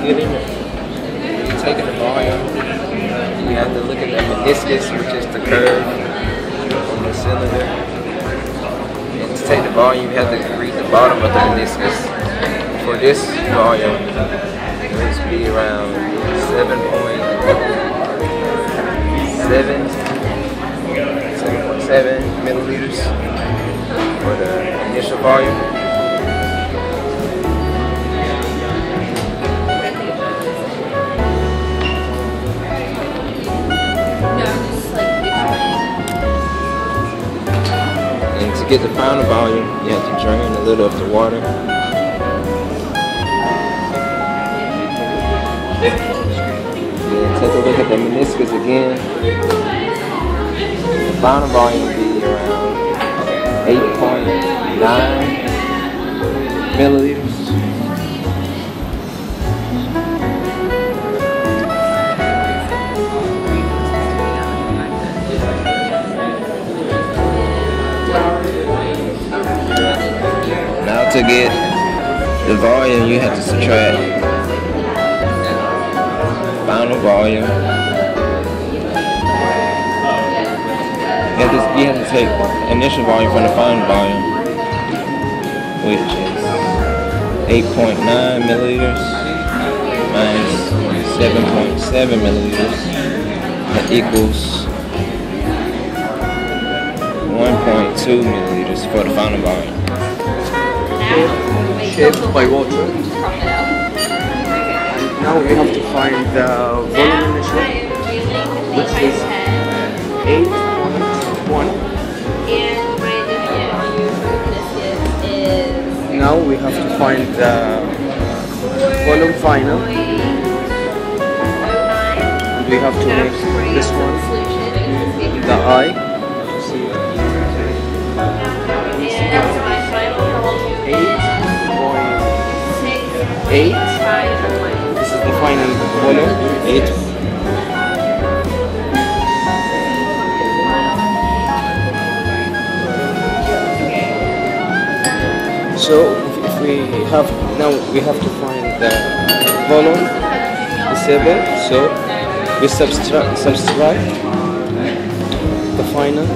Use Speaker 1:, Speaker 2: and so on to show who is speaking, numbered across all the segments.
Speaker 1: You take the volume. You have to look at the meniscus, which is the curve on the cylinder. And to take the volume, you have to read the bottom of the meniscus. For this volume, it must be around 7.7 7.7 milliliters for the initial volume. Get the final volume, you have to drain a little of the water. Then take a look at the meniscus again. The final volume will be around 8.9 milliliters. To get the volume, you have to subtract final volume. You have, to, you have to take initial volume from the final volume, which is 8.9 milliliters minus 7.7 milliliters. That equals 1.2 milliliters for the final volume.
Speaker 2: Shaped by water. And Now we have to find the volume initial, which is 8.1. Now we have to find the volume final. And we have to make this one the eye. Eight point eight. This is the final volume. Eight. So if, we have now we have to find the volume disable. So we subtract subtract the final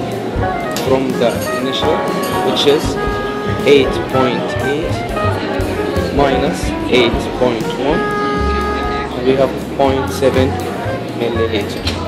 Speaker 2: from the initial, which is 8.8 minus 8.1 we have 0.7 milliliter